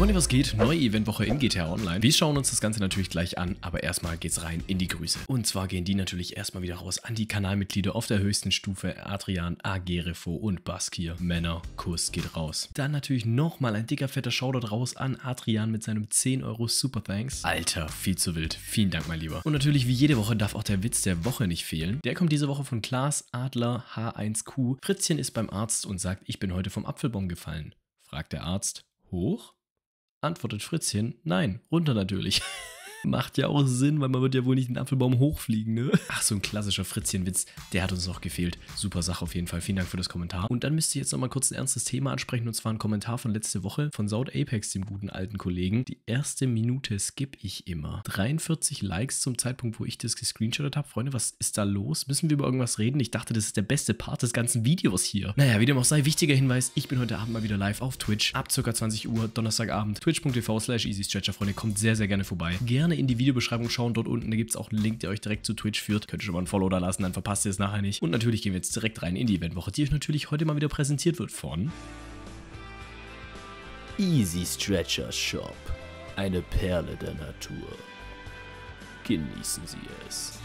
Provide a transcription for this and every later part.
Freunde, was geht? Neue Eventwoche in GTA Online. Wir schauen uns das Ganze natürlich gleich an, aber erstmal geht's rein in die Grüße. Und zwar gehen die natürlich erstmal wieder raus an die Kanalmitglieder auf der höchsten Stufe. Adrian, Agerefo und Baskir. Männer, Kuss geht raus. Dann natürlich nochmal ein dicker, fetter Shoutout raus an Adrian mit seinem 10 Euro Super Thanks. Alter, viel zu wild. Vielen Dank, mein Lieber. Und natürlich wie jede Woche darf auch der Witz der Woche nicht fehlen. Der kommt diese Woche von Klaas Adler H1Q. Fritzchen ist beim Arzt und sagt, ich bin heute vom Apfelbaum gefallen. Fragt der Arzt, hoch? Antwortet Fritzchen, nein, runter natürlich. Macht ja auch Sinn, weil man wird ja wohl nicht den Apfelbaum hochfliegen, ne? Ach, so ein klassischer Fritzchenwitz, der hat uns noch gefehlt. Super Sache auf jeden Fall. Vielen Dank für das Kommentar. Und dann müsst ihr jetzt nochmal kurz ein ernstes Thema ansprechen, und zwar ein Kommentar von letzte Woche von Saud Apex, dem guten alten Kollegen. Die erste Minute skippe ich immer. 43 Likes zum Zeitpunkt, wo ich das gescreenshottet habe. Freunde, was ist da los? Müssen wir über irgendwas reden? Ich dachte, das ist der beste Part des ganzen Videos hier. Naja, wie dem auch sei, wichtiger Hinweis, ich bin heute Abend mal wieder live auf Twitch. Ab ca. 20 Uhr, Donnerstagabend. Twitch.tv slash easystretcher, Freunde. Kommt sehr, sehr gerne vorbei. Gerne in die Videobeschreibung schauen. Dort unten, gibt es auch einen Link, der euch direkt zu Twitch führt. Könnt ihr schon mal ein Follow da lassen, dann verpasst ihr es nachher nicht. Und natürlich gehen wir jetzt direkt rein in die Eventwoche, die euch natürlich heute mal wieder präsentiert wird von Easy Stretcher Shop. Eine Perle der Natur. Genießen Sie es.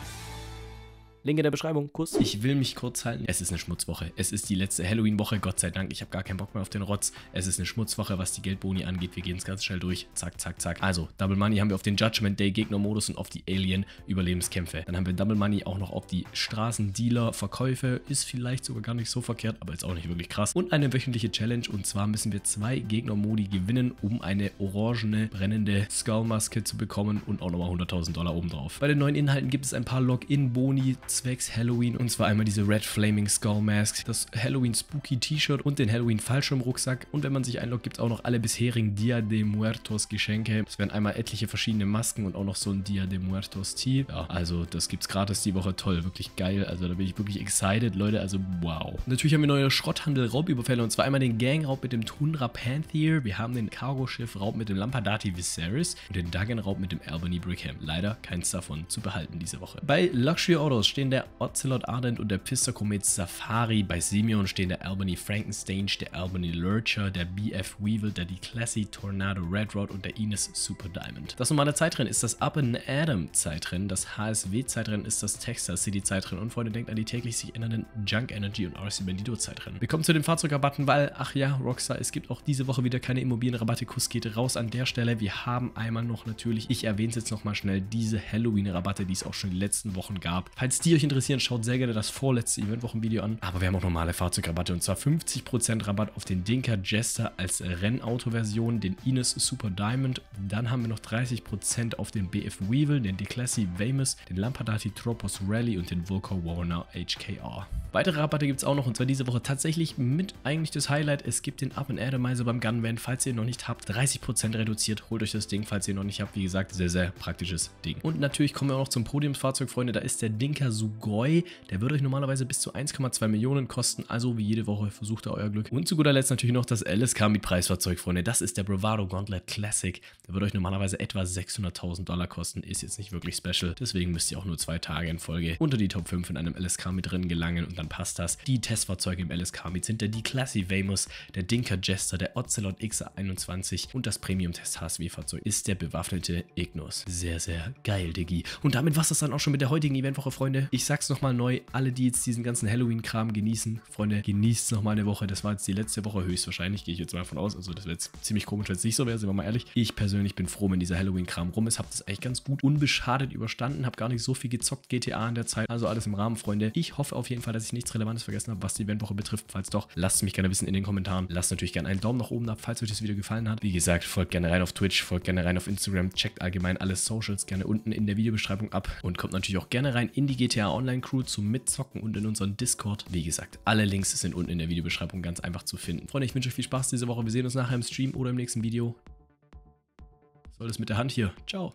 Link in der Beschreibung. Kuss. Ich will mich kurz halten. Es ist eine Schmutzwoche. Es ist die letzte Halloween-Woche. Gott sei Dank. Ich habe gar keinen Bock mehr auf den Rotz. Es ist eine Schmutzwoche, was die Geldboni angeht. Wir gehen es ganz schnell durch. Zack, zack, zack. Also, Double Money haben wir auf den Judgment Day Gegnermodus und auf die Alien-Überlebenskämpfe. Dann haben wir Double Money auch noch auf die Straßendealer-Verkäufe. Ist vielleicht sogar gar nicht so verkehrt, aber ist auch nicht wirklich krass. Und eine wöchentliche Challenge. Und zwar müssen wir zwei Gegnermodi gewinnen, um eine orangene, brennende Skullmaske zu bekommen und auch nochmal 100.000 Dollar obendrauf. Bei den neuen Inhalten gibt es ein paar Login-Boni zwecks Halloween und zwar einmal diese Red Flaming Skull Mask, das Halloween Spooky T-Shirt und den Halloween Fallschirmrucksack und wenn man sich einloggt, gibt es auch noch alle bisherigen Dia de Muertos Geschenke. Es werden einmal etliche verschiedene Masken und auch noch so ein Dia de Muertos Tee. Ja, also das gibt es gratis die Woche. Toll, wirklich geil. Also da bin ich wirklich excited, Leute. Also wow. Natürlich haben wir neue Schrotthandel-Raubüberfälle und zwar einmal den Gangraub mit dem Tundra Panther. Wir haben den Cargo-Schiff-Raub mit dem Lampadati Viserys und den Duggan-Raub mit dem Albany Brickham. Leider keins davon zu behalten diese Woche. Bei Luxury Autos stehen der Ocelot Ardent und der Pista Comet Safari. Bei Simeon stehen der Albany Frankenstein, der Albany Lurcher, der BF Weevil, der D-Classy Tornado Red Rod und der Ines Super Diamond. Das normale Zeitrennen ist das Up and Adam Zeitrennen, das HSW Zeitrennen ist das Texas City Zeitrennen und Freunde, denkt an die täglich sich ändernden Junk Energy und RC Bandito Zeitrennen. Wir kommen zu den Fahrzeugrabatten, weil, ach ja, Rockstar, es gibt auch diese Woche wieder keine Immobilienrabatte. Kuss geht raus an der Stelle. Wir haben einmal noch natürlich, ich erwähne es jetzt nochmal schnell, diese Halloween-Rabatte, die es auch schon die letzten Wochen gab. Falls die euch interessieren, schaut sehr gerne das vorletzte Eventwochenvideo an. Aber wir haben auch normale Fahrzeugrabatte und zwar 50% Rabatt auf den Dinka Jester als Rennauto-Version, den Ines Super Diamond. Dann haben wir noch 30% auf den BF Weevil, den Declassy Vamus, den Lampadati Tropos Rally und den Volco Warner HKR. Weitere Rabatte gibt es auch noch und zwar diese Woche tatsächlich mit eigentlich das Highlight. Es gibt den Up and Atomizer beim Gunman, falls ihr ihn noch nicht habt. 30% reduziert, holt euch das Ding, falls ihr ihn noch nicht habt. Wie gesagt, sehr, sehr praktisches Ding. Und natürlich kommen wir auch noch zum Podiumsfahrzeug, Freunde. Da ist der Dinka Sugoi. Der würde euch normalerweise bis zu 1,2 Millionen kosten. Also wie jede Woche versucht ihr euer Glück. Und zu guter Letzt natürlich noch das LSK mit Preisfahrzeug, Freunde. Das ist der Bravado Gauntlet Classic. Der würde euch normalerweise etwa 600.000 Dollar kosten. Ist jetzt nicht wirklich special. Deswegen müsst ihr auch nur zwei Tage in Folge unter die Top 5 in einem LSK mit drin gelangen und dann passt das. Die Testfahrzeuge im LSK mit sind der D-Classy Vamus, der Dinker Jester, der Ocelot XR21 und das Premium-Test HSW-Fahrzeug ist der bewaffnete Ignus. Sehr, sehr geil, Diggi. Und damit war es das dann auch schon mit der heutigen Eventwoche, Freunde. Ich sag's nochmal neu, alle, die jetzt diesen ganzen Halloween-Kram genießen, Freunde, genießt nochmal eine Woche. Das war jetzt die letzte Woche höchstwahrscheinlich, gehe ich jetzt mal davon aus. Also das wäre jetzt ziemlich komisch, wenn es nicht so wäre, sind wir mal ehrlich. Ich persönlich bin froh, wenn dieser Halloween-Kram rum ist. Hab das eigentlich ganz gut unbeschadet überstanden, hab gar nicht so viel gezockt GTA in der Zeit. Also alles im Rahmen, Freunde. Ich hoffe auf jeden Fall, dass ich nichts Relevantes vergessen habe, was die Eventwoche betrifft. Falls doch, lasst mich gerne wissen in den Kommentaren. Lasst natürlich gerne einen Daumen nach oben ab, falls euch das Video gefallen hat. Wie gesagt, folgt gerne rein auf Twitch, folgt gerne rein auf Instagram, checkt allgemein alle Socials gerne unten in der Videobeschreibung ab und kommt natürlich auch gerne rein in die GTA Online Crew zum Mitzocken und in unseren Discord. Wie gesagt, alle Links sind unten in der Videobeschreibung ganz einfach zu finden. Freunde, ich wünsche euch viel Spaß diese Woche. Wir sehen uns nachher im Stream oder im nächsten Video. Was soll das mit der Hand hier? Ciao.